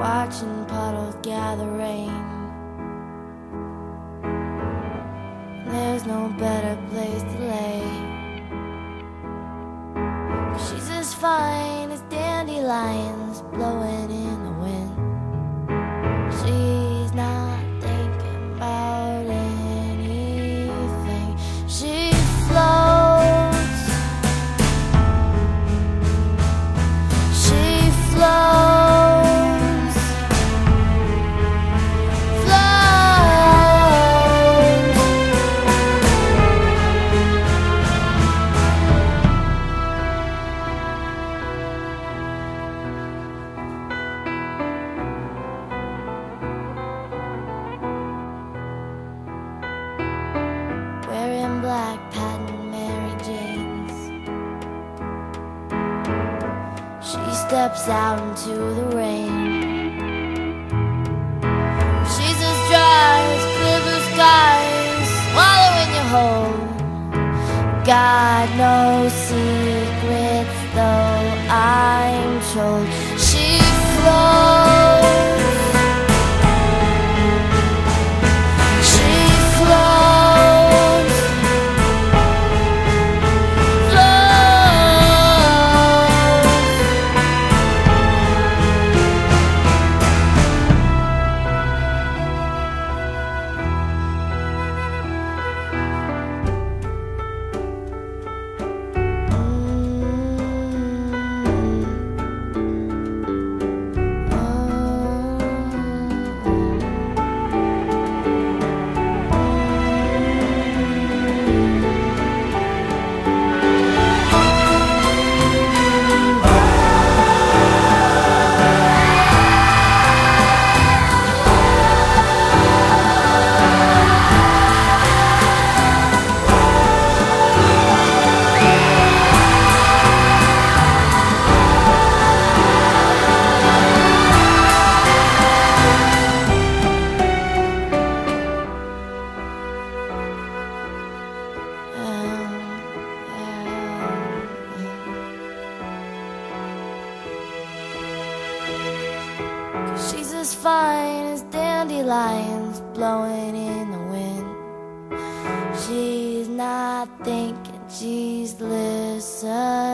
watching puddles gather rain. There's no better black patent Mary Janes. She steps out into the rain. She's as dry as clear blue skies, swallowing you whole. Got no secrets, though I'm told fine as dandelions blowing in the wind. She's not thinking, she's listening.